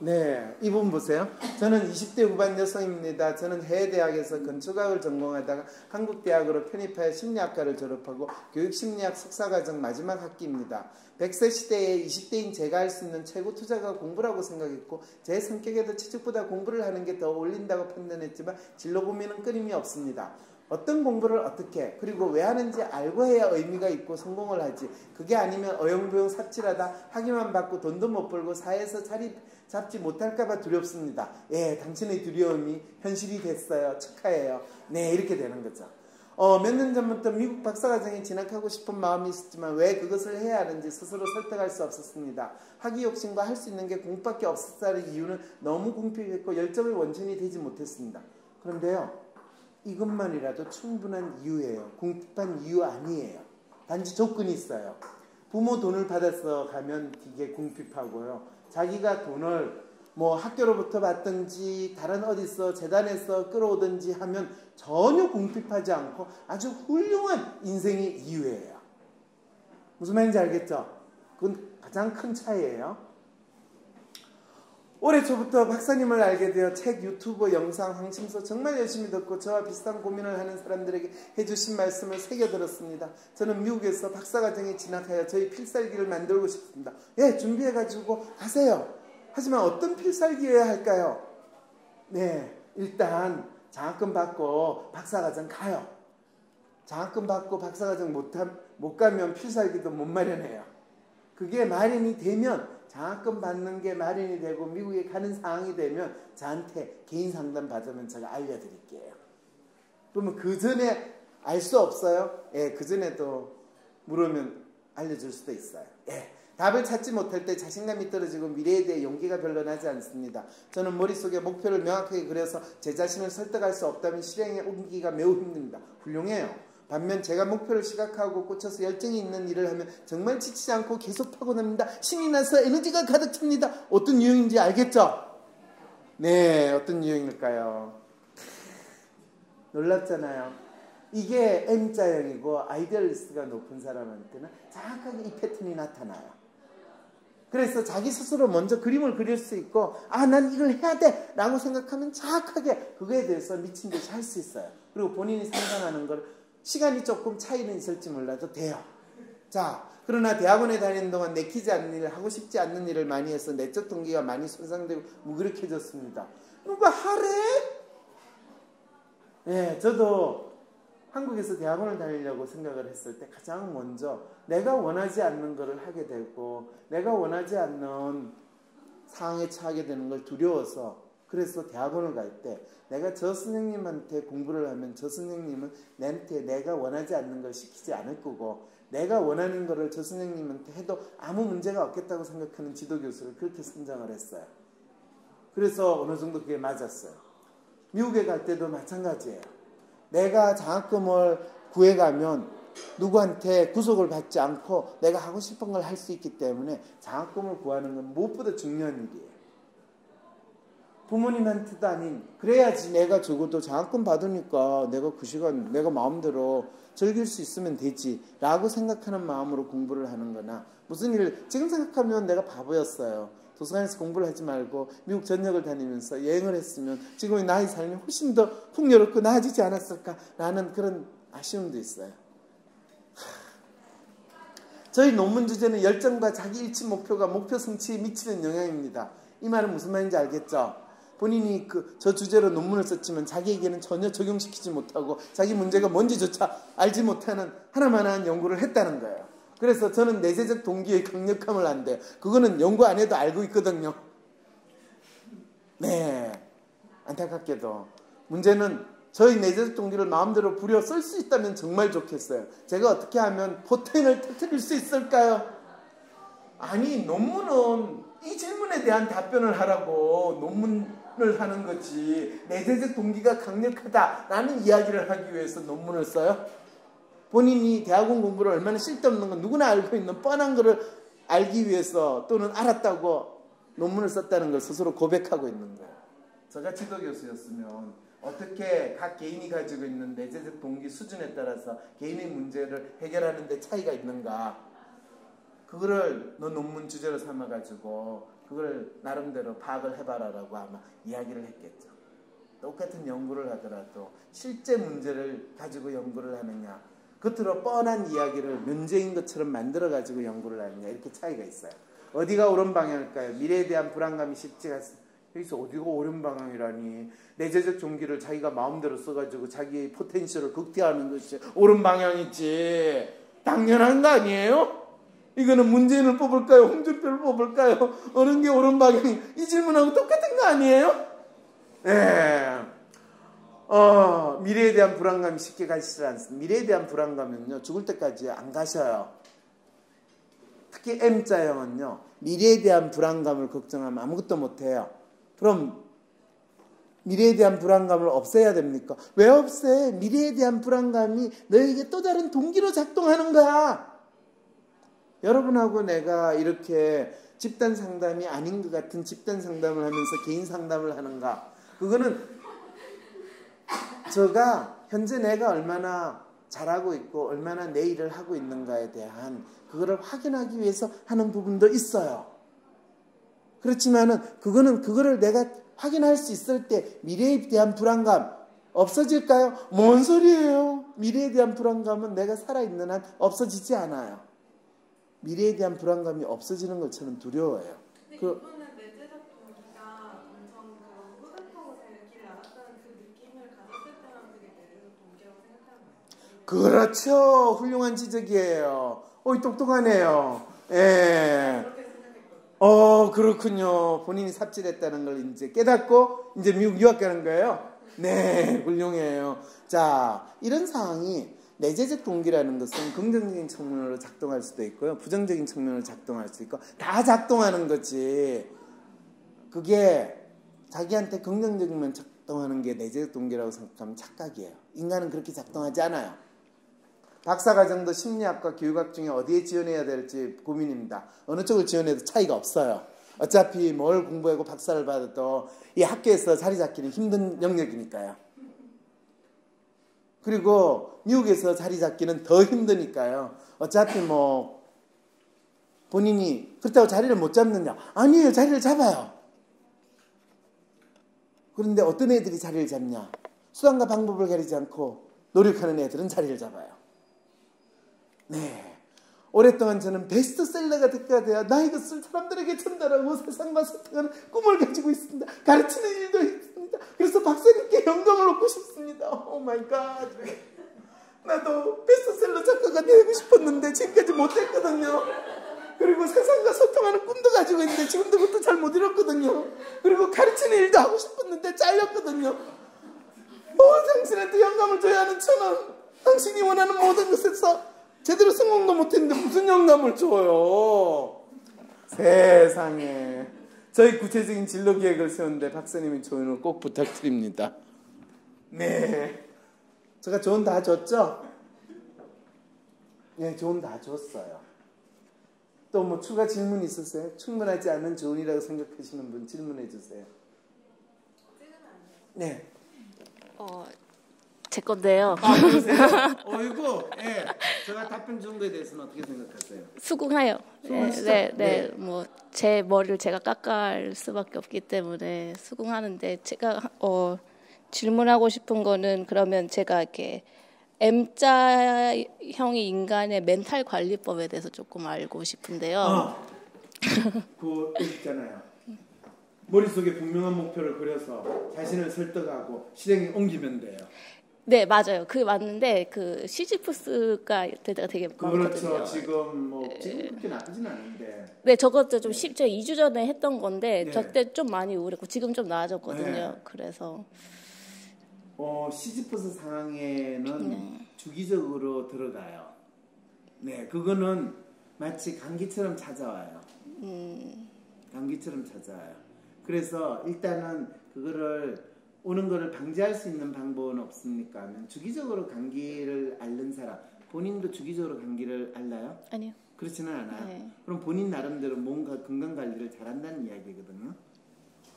네, 이분 보세요. 저는 20대 후반 여성입니다. 저는 해외대학에서 건축학을 전공하다가 한국대학으로 편입하여 심리학과를 졸업하고 교육심리학 석사과정 마지막 학기입니다. 100세 시대에 20대인 제가 할 수 있는 최고 투자가 공부라고 생각했고 제 성격에도 취직보다 공부를 하는 게 더 어울린다고 판단했지만 진로 고민은 끊임이 없습니다. 어떤 공부를 어떻게 그리고 왜 하는지 알고 해야 의미가 있고 성공을 하지 그게 아니면 어영부영 삽질하다 학위만 받고 돈도 못 벌고 사회에서 자리 잡지 못할까봐 두렵습니다. 예, 당신의 두려움이 현실이 됐어요. 축하해요. 네, 이렇게 되는 거죠. 어, 몇 년 전부터 미국 박사과정에 진학하고 싶은 마음이 있었지만 왜 그것을 해야 하는지 스스로 설득할 수 없었습니다. 학위 욕심과 할 수 있는 게 공부밖에 없었다는 이유는 너무 궁핍했고 열정의 원천이 되지 못했습니다. 그런데요. 이것만이라도 충분한 이유예요. 궁핍한 이유 아니에요. 단지 조건이 있어요. 부모 돈을 받아서 가면 되게 궁핍하고요. 자기가 돈을 뭐 학교로부터 받든지 다른 어디서 재단에서 끌어오든지 하면 전혀 궁핍하지 않고 아주 훌륭한 인생의 이유예요. 무슨 말인지 알겠죠? 그건 가장 큰 차이예요. 올해 초부터 박사님을 알게 되어 책, 유튜브, 영상, 황심서 정말 열심히 듣고 저와 비슷한 고민을 하는 사람들에게 해주신 말씀을 새겨들었습니다. 저는 미국에서 박사과정에 진학하여 저희 필살기를 만들고 싶습니다. 예, 준비해가지고 가세요. 하지만 어떤 필살기여야 할까요? 네, 일단 장학금 받고 박사과정 가요. 장학금 받고 박사과정 못, 못 가면 필살기도 못 마련해요. 그게 마련이 되면 장학금 받는 게 마련이 되고 미국에 가는 상황이 되면 저한테 개인 상담 받으면 제가 알려드릴게요. 그러면 그 전에 알 수 없어요? 예, 그 전에도 물으면 알려줄 수도 있어요. 예. 답을 찾지 못할 때 자신감이 떨어지고 미래에 대해 용기가 별로 나지 않습니다. 저는 머릿속에 목표를 명확하게 그려서 제 자신을 설득할 수 없다면 실행에 옮기기가 매우 힘듭니다. 훌륭해요. 반면 제가 목표를 시각하고 꽂혀서 열정이 있는 일을 하면 정말 지치지 않고 계속 파고납니다. 신이 나서 에너지가 가득 찹니다. 어떤 유형인지 알겠죠? 네, 어떤 유형일까요? 놀랍잖아요. 이게 M자형이고 아이디얼리스트가 높은 사람한테는 정확하게 이 패턴이 나타나요. 그래서 자기 스스로 먼저 그림을 그릴 수 있고 아 난 이걸 해야 돼 라고 생각하면 정확하게 그거에 대해서 미친 듯이 할 수 있어요. 그리고 본인이 상상하는 걸 시간이 조금 차이는 있을지 몰라도 돼요. 자, 그러나 대학원에 다니는 동안 내키지 않는 일을 하고 싶지 않는 일을 많이 해서 내적 동기가 많이 손상되고 무기력해졌습니다. 누가 하래? 네, 저도 한국에서 대학원을 다니려고 생각을 했을 때 가장 먼저 내가 원하지 않는 것을 하게 되고 내가 원하지 않는 상황에 처하게 되는 걸 두려워서 그래서 대학원을 갈 때 내가 저 선생님한테 공부를 하면 저 선생님은 내한테 내가 원하지 않는 걸 시키지 않을 거고 내가 원하는 것을 저 선생님한테 해도 아무 문제가 없겠다고 생각하는 지도교수를 그렇게 선정을 했어요. 그래서 어느 정도 그게 맞았어요. 미국에 갈 때도 마찬가지예요. 내가 장학금을 구해가면 누구한테 구속을 받지 않고 내가 하고 싶은 걸 할 수 있기 때문에 장학금을 구하는 건 무엇보다 중요한 일이에요. 부모님한테도 아닌 그래야지 내가 적어도 장학금 받으니까 내가 그 시간 내가 마음대로 즐길 수 있으면 되지 라고 생각하는 마음으로 공부를 하는 거나 무슨 일을 지금 생각하면 내가 바보였어요. 도서관에서 공부를 하지 말고 미국 전역을 다니면서 여행을 했으면 지금의 나의 삶이 훨씬 더 풍요롭고 나아지지 않았을까 라는 그런 아쉬움도 있어요. 저희 논문 주제는 열정과 자기 일치 목표가 목표 성취에 미치는 영향입니다. 이 말은 무슨 말인지 알겠죠? 본인이 그 저 주제로 논문을 썼지만 자기에게는 전혀 적용시키지 못하고 자기 문제가 뭔지조차 알지 못하는 하나만한 연구를 했다는 거예요. 그래서 저는 내재적 동기의 강력함을 안 돼요. 그거는 연구 안 해도 알고 있거든요. 네. 안타깝게도. 문제는 저희 내재적 동기를 마음대로 부려 쓸 수 있다면 정말 좋겠어요. 제가 어떻게 하면 포텐을 터뜨릴 수 있을까요? 아니, 논문은 이 질문에 대한 답변을 하라고 논문 논문을 하는 거지 내재적 동기가 강력하다라는 이야기를 하기 위해서 논문을 써요? 본인이 대학원 공부를 얼마나 쓸데없는 건 누구나 알고 있는 뻔한 거를 알기 위해서 또는 알았다고 논문을 썼다는 걸 스스로 고백하고 있는 거예요. 제가 지도 교수였으면 어떻게 각 개인이 가지고 있는 내재적 동기 수준에 따라서 개인의 문제를 해결하는 데 차이가 있는가 그거를 너 논문 주제로 삼아가지고 그걸 나름대로 파악을 해봐라라고 아마 이야기를 했겠죠. 똑같은 연구를 하더라도 실제 문제를 가지고 연구를 하느냐, 겉으로 뻔한 이야기를 면제인 것처럼 만들어 가지고 연구를 하느냐 이렇게 차이가 있어요. 어디가 옳은 방향일까요? 미래에 대한 불안감이 쉽지가. 여기서 어디가 옳은 방향이라니 내재적 종기를 자기가 마음대로 써가지고 자기의 포텐셜을 극대화하는 것이 옳은 방향이지 당연한 거 아니에요? 이거는 문재인을 뽑을까요? 홍준표를 뽑을까요? 어느 게 옳은 방향이 이 질문하고 똑같은 거 아니에요? 예. 어, 미래에 대한 불안감이 쉽게 가시지 않습니다. 미래에 대한 불안감은요, 죽을 때까지 안 가셔요. 특히 M자형은요, 미래에 대한 불안감을 걱정하면 아무것도 못해요. 그럼 미래에 대한 불안감을 없애야 됩니까? 왜 없애? 미래에 대한 불안감이 너에게 또 다른 동기로 작동하는 거야. 여러분하고 내가 이렇게 집단 상담이 아닌 것 같은 집단 상담을 하면서 개인 상담을 하는가? 그거는 제가 현재 내가 얼마나 잘하고 있고 얼마나 내 일을 하고 있는가에 대한 그거를 확인하기 위해서 하는 부분도 있어요. 그렇지만은 그거는 그거를 내가 확인할 수 있을 때 미래에 대한 불안감 없어질까요? 뭔 소리예요? 미래에 대한 불안감은 내가 살아있는 한 없어지지 않아요. 미래에 대한 불안감이 없어지는 것처럼 두려워요. 그- 그. 그렇죠. 훌륭한 지적이에요. 어이, 똑똑하네요. 예. 어, 그렇군요. 본인이 삽질했다는 걸 이제 깨닫고 이제 미국 유학 가는 거예요. 네, 훌륭해요. 자, 이런 상황이 내재적 동기라는 것은 긍정적인 측면으로 작동할 수도 있고요. 부정적인 측면으로 작동할 수 있고 다 작동하는 거지. 그게 자기한테 긍정적인 면 작동하는 게 내재적 동기라고 생각하면 착각이에요. 인간은 그렇게 작동하지 않아요. 박사과정도 심리학과 교육학 중에 어디에 지원해야 될지 고민입니다. 어느 쪽을 지원해도 차이가 없어요. 어차피 뭘 공부하고 박사를 받아도 이 학교에서 자리 잡기는 힘든 영역이니까요. 그리고 미국에서 자리 잡기는 더 힘드니까요. 어차피 뭐 본인이 그렇다고 자리를 못 잡느냐? 아니에요. 자리를 잡아요. 그런데 어떤 애들이 자리를 잡냐? 수단과 방법을 가리지 않고 노력하는 애들은 자리를 잡아요. 네. 오랫동안 저는 베스트셀러가 되가 돼야 나 이거 쓸 사람들에게 전달하고 세상과 소통하는 꿈을 가지고 있습니다. 가르치는 일도 있습니다. 그래서 박사님께 영감을 얻고 싶습니다. Oh my god. 나도 베스트셀러 작가가 되고 싶었는데 지금까지 못했거든요. 그리고 세상과 소통하는 꿈도 가지고 있는데 지금도 그것도 잘못 이뤘거든요. 그리고 가르치는 일도 하고 싶었는데 잘렸거든요. 어, 당신한테 영감을 줘야 하는 저는 당신이 원하는 모든 것에서 제대로 성공도 못했는데 무슨 영감을 줘요? 세상에. 저희 구체적인 진로 계획을 세우는데 박사님의 조언을 꼭 부탁드립니다. 네. 제가 조언 다 줬죠? 네, 조언 다 줬어요. 또 뭐 추가 질문 있으세요? 충분하지 않은 조언이라고 생각하시는 분 질문해 주세요. 네. 어, 제 건데요. 아, 그러세요? 어이구, 예. 제가 답변 준 거에 대해서는 어떻게 생각하세요? 수긍해요. 네? 네, 네. 네. 뭐 제 머리를 제가 깎을 수밖에 없기 때문에 수긍하는데 제가 어, 질문하고 싶은 거는 그러면 제가 이렇게 M자형의 인간의 멘탈 관리법에 대해서 조금 알고 싶은데요. 어. 그 있잖아요. 머릿속에 분명한 목표를 그려서 자신을 설득하고 실행에 옮기면 돼요. 네, 맞아요. 그 맞는데 그 시지프스가 되게 되게 그렇죠. 많거든요. 지금 뭐 지금 그렇게 나쁘진 않은데. 네, 저것도 좀 쉽죠. 2주 전에 했던 건데 네. 저때 좀 많이 우울했고 지금 좀 나아졌거든요. 네. 그래서 어, 시지프스 상황에는 네. 주기적으로 들어가요. 네, 그거는 마치 감기처럼 찾아와요. 음, 감기처럼 찾아와요. 그래서 일단은 그거를 오는 거를 방지할 수 있는 방법은 없습니까? 하면 주기적으로 감기를 앓는 사람, 본인도 주기적으로 감기를 앓나요? 아니요. 그렇지는 않아요. 네. 그럼 본인 나름대로 뭔가 건강 관리를 잘한다는 이야기거든요.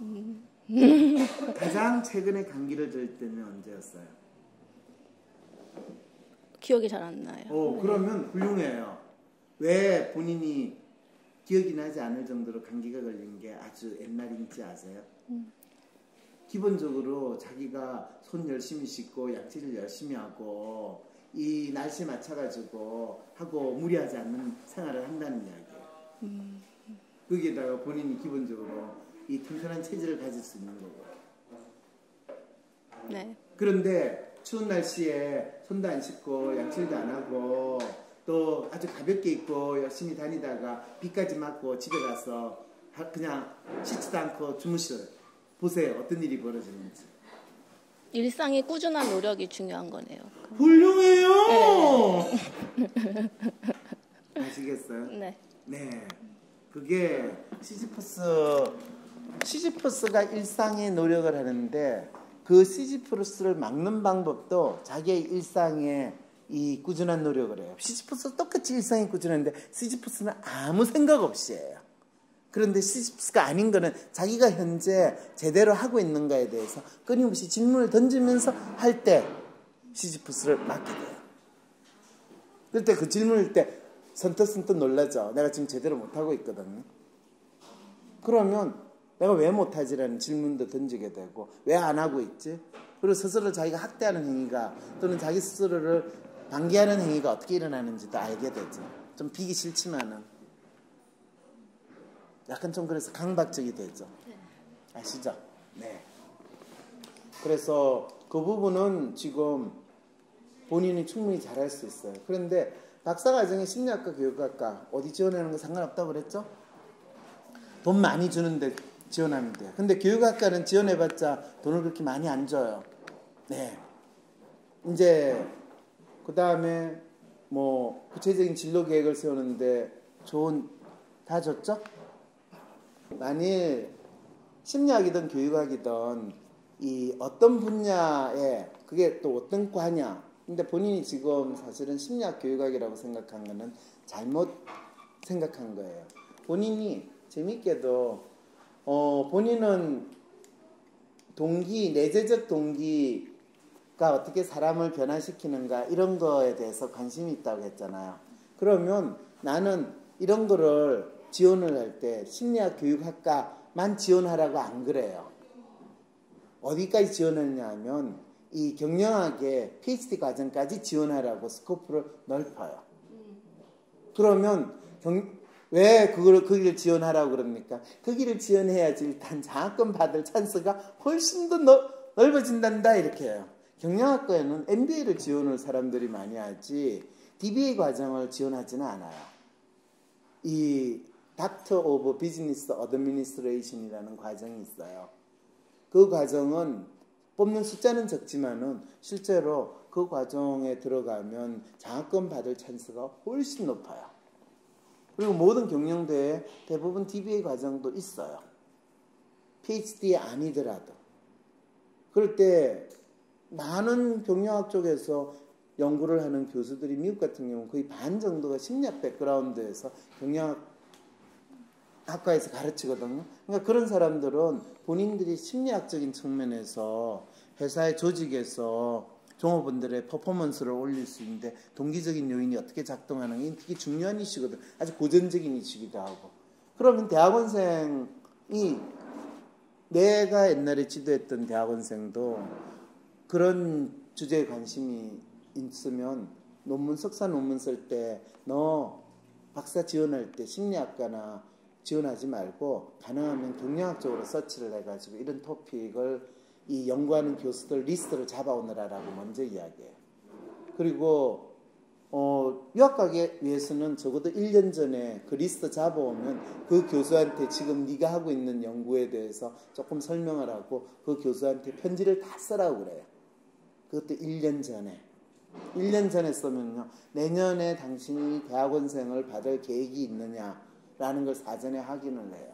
음. 가장 최근에 감기를 들 때는 언제였어요? 기억이 잘 안 나요. 어, 그러면 훌륭해요. 왜 본인이 기억이 나지 않을 정도로 감기가 걸린 게 아주 옛날인지 아세요? 기본적으로 자기가 손 열심히 씻고 양치를 열심히 하고 이 날씨에 맞춰가지고 하고 무리하지 않는 생활을 한다는 이야기예요. 거기에다가 본인이 기본적으로 이 튼튼한 체질을 가질 수 있는 거고. 네. 그런데 추운 날씨에 손도 안 씻고 양치도 안 하고 또 아주 가볍게 입고 열심히 다니다가 비까지 맞고 집에 가서 하- 그냥 씻지도 않고 주무셔요. 보세요. 어떤 일이 벌어지는지. 일상의 꾸준한 노력이 중요한 거네요. 훌륭해요! 아시겠어요? 네. 네. 그게 시지퍼스, 시지퍼스가 일상의 노력을 하는데 그 시지퍼스를 막는 방법도 자기의 일상에 이 꾸준한 노력을 해요. 시지퍼스 똑같이 일상이 꾸준한데 시지퍼스는 아무 생각 없이 해요. 그런데 시지퍼스가 아닌 거는 자기가 현재 제대로 하고 있는가에 대해서 끊임없이 질문을 던지면서 할 때 시지퍼스를 맡게 돼요. 그럴 때 그 질문일 때 선뜻선뜻 놀라죠. 내가 지금 제대로 못하고 있거든요. 그러면 내가 왜 못하지라는 질문도 던지게 되고 왜 안 하고 있지? 그리고 스스로를 자기가 학대하는 행위가 또는 자기 스스로를 방기하는 행위가 어떻게 일어나는지도 알게 되죠. 좀 비기 싫지만은 약간 좀 그래서 강박적이 되죠. 아시죠? 네. 그래서 그 부분은 지금 본인이 충분히 잘할 수 있어요. 그런데 박사과정에 심리학과 교육학과 어디 지원하는 거 상관없다고 그랬죠? 돈 많이 주는데 지원하면 돼요. 근데 교육학과는 지원해봤자 돈을 그렇게 많이 안 줘요. 네. 이제 그 다음에 뭐 구체적인 진로 계획을 세우는데 좋은 다 줬죠? 만일 심리학이든 교육학이든 이 어떤 분야에 그게 또 어떤 과냐 근데 본인이 지금 사실은 심리학 교육학이라고 생각한 거는 잘못 생각한 거예요. 본인이 재밌게도 어 본인은 동기 내재적 동기가 어떻게 사람을 변화시키는가 이런 거에 대해서 관심이 있다고 했잖아요. 그러면 나는 이런 거를 지원을 할 때 심리학 교육학과만 지원하라고 안 그래요. 어디까지 지원했냐 하면 이 경영학의 PhD 과정까지 지원하라고 스코프를 넓혀요. 그러면 경, 왜 그걸 거기를 지원하라고 그럽니까? 거기를 지원해야지 일단 장학금 받을 찬스가 훨씬 더 넓, 넓어진단다 이렇게 해요. 경영학과에는 MBA를 지원을 사람들이 많이 하지 DBA 과정을 지원하지는 않아요. 이 Doctor of Business Administration이라는 과정이 있어요. 그 과정은 뽑는 숫자는 적지만은 실제로 그 과정에 들어가면 장학금 받을 찬스가 훨씬 높아요. 그리고 모든 경영대에 대부분 DBA 과정도 있어요. PhD 아니더라도. 그럴 때 많은 경영학 쪽에서 연구를 하는 교수들이 미국 같은 경우 거의 반 정도가 심리학 백그라운드에서 경영학 학과에서 가르치거든요. 그러니까 그런 사람들은 본인들이 심리학적인 측면에서 회사의 조직에서 종업원들의 퍼포먼스를 올릴 수 있는데 동기적인 요인이 어떻게 작동하는 게 되게 중요한 이슈거든. 아주 고전적인 이슈기도 하고. 그러면 대학원생이 내가 옛날에 지도했던 대학원생도 그런 주제에 관심이 있으면 논문 석사 논문 쓸 때 너 박사 지원할 때 심리학과나 지원하지 말고 가능하면 경영학 쪽으로 서치를 해가지고 이런 토픽을 이 연구하는 교수들 리스트를 잡아오느라라고 먼저 이야기해요. 그리고 어, 유학 가기 위해서는 적어도 1년 전에 그 리스트 잡아오면 그 교수한테 지금 네가 하고 있는 연구에 대해서 조금 설명을 하고 그 교수한테 편지를 다 쓰라고 그래요. 그것도 1년 전에. 1년 전에 쓰면요. 내년에 당신이 대학원생을 받을 계획이 있느냐 라는 걸 사전에 확인을 해요.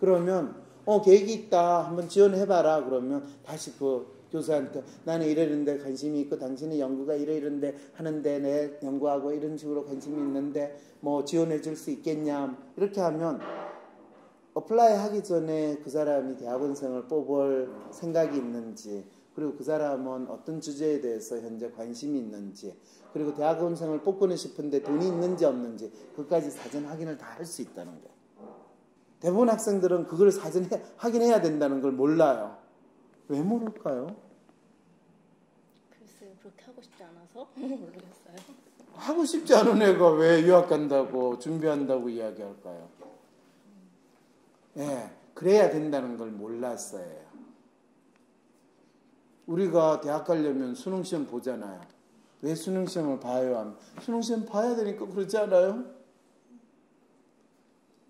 그러면 어 계획이 있다. 한번 지원해봐라. 그러면 다시 그 교수한테 나는 이러는데 관심이 있고 당신의 연구가 이러 이런데 하는데 내 연구하고 이런 식으로 관심이 있는데 뭐 지원해 줄 수 있겠냐. 이렇게 하면 apply 하기 전에 그 사람이 대학원생을 뽑을 생각이 있는지 그리고 그 사람은 어떤 주제에 대해서 현재 관심이 있는지 그리고 대학원생을 뽑고는 싶은데 돈이 있는지 없는지 그까지 사전 확인을 다 할 수 있다는 거예요. 대부분 학생들은 그걸 사전 해- 확인해야 된다는 걸 몰라요. 왜 모를까요? 글쎄요, 그렇게 하고 싶지 않아서 모르겠어요. 하고 싶지 않은 애가 왜 유학 간다고 준비한다고 이야기할까요? 예, 그래야 된다는 걸 몰랐어요. 우리가 대학 가려면 수능 시험 보잖아요. 왜 수능 시험을 봐요? 하면 수능 시험 봐야 되니까 그러지 않아요?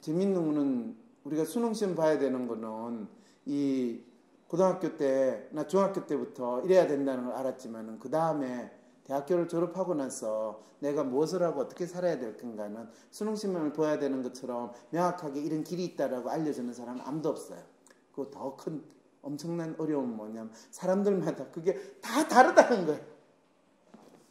재밌는 거는 우리가 수능 시험 봐야 되는 거는 이 고등학교 때나 중학교 때부터 이래야 된다는 걸 알았지만은 그 다음에 대학교를 졸업하고 나서 내가 무엇을 하고 어떻게 살아야 될 건가는 수능 시험을 봐야 되는 것처럼 명확하게 이런 길이 있다라고 알려주는 사람은 아무도 없어요. 그거 더 큰 엄청난 어려움은 뭐냐면 사람들마다 그게 다 다르다는 거예요.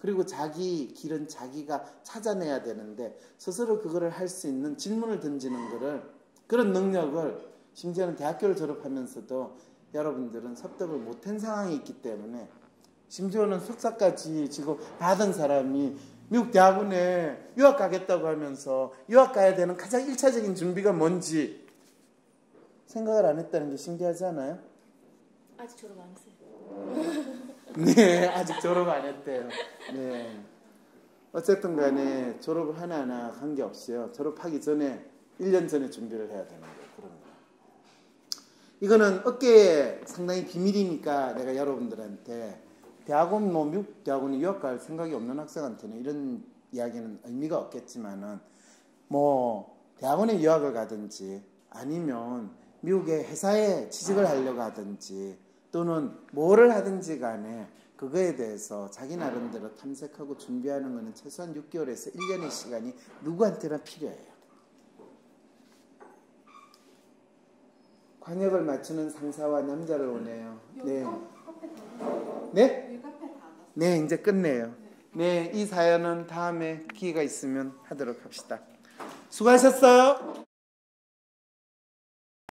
그리고 자기 길은 자기가 찾아내야 되는데 스스로 그거를 할 수 있는 질문을 던지는 거를 그런 능력을 심지어는 대학교를 졸업하면서도 여러분들은 섭득을 못한 상황이 있기 때문에 심지어는 석사까지 지금 받은 사람이 미국 대학원에 유학 가겠다고 하면서 유학 가야 되는 가장 일차적인 준비가 뭔지 생각을 안 했다는 게 신기하지 않아요? 아직 졸업 안 했어요. 네, 아직 졸업 안 했대요. 네. 어쨌든 간에 졸업을 하나하나 관계 없이요. 졸업하기 전에, 1년 전에 준비를 해야 되는 거예요. 그런 거. 이거는 어깨에 상당히 비밀이니까 내가 여러분들한테 대학원, 뭐, 미국 대학원에 유학 갈 생각이 없는 학생한테는 이런 이야기는 의미가 없겠지만은 뭐, 대학원에 유학을 가든지 아니면 미국의 회사에 취직을 하려고 하든지 또는 뭐를 하든지 간에 그거에 대해서 자기 나름대로 탐색하고 준비하는 것은 최소한 6개월에서 1년의 시간이 누구한테나 필요해요. 관역을 맞추는 상사와 남자를 오네요. 네. 네? 네, 이제 끝내요. 네, 이 사연은 다음에 기회가 있으면 하도록 합시다. 수고하셨어요.